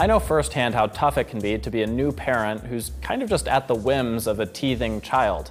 I know firsthand how tough it can be to be a new parent who's kind of just at the whims of a teething child.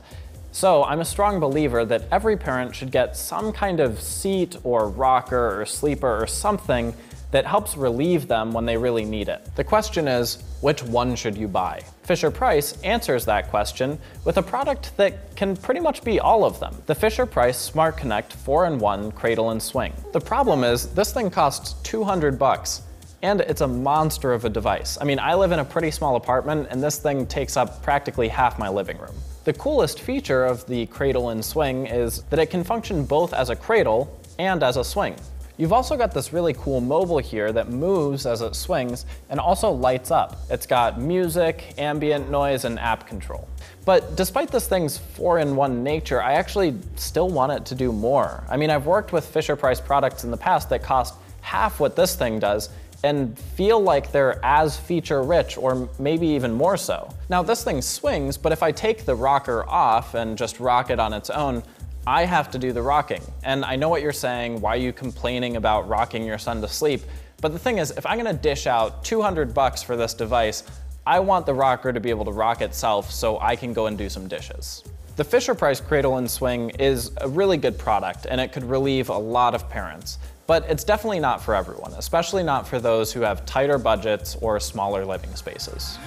So I'm a strong believer that every parent should get some kind of seat or rocker or sleeper or something that helps relieve them when they really need it. The question is, which one should you buy? Fisher-Price answers that question with a product that can pretty much be all of them. The Fisher-Price Smart Connect 4-in-1 Cradle and Swing. The problem is, this thing costs 200 bucks and it's a monster of a device. I mean, I live in a pretty small apartment and this thing takes up practically half my living room. The coolest feature of the Cradle and Swing is that it can function both as a cradle and as a swing. You've also got this really cool mobile here that moves as it swings and also lights up. It's got music, ambient noise, and app control. But despite this thing's four-in-one nature, I actually still want it to do more. I mean, I've worked with Fisher-Price products in the past that cost half what this thing does, and feel like they're as feature rich or maybe even more so. Now this thing swings, but if I take the rocker off and just rock it on its own, I have to do the rocking. And I know what you're saying, why are you complaining about rocking your son to sleep? But the thing is, if I'm gonna dish out 200 bucks for this device, I want the rocker to be able to rock itself so I can go and do some dishes. The Fisher-Price Cradle and Swing is a really good product and it could relieve a lot of parents. But it's definitely not for everyone, especially not for those who have tighter budgets or smaller living spaces.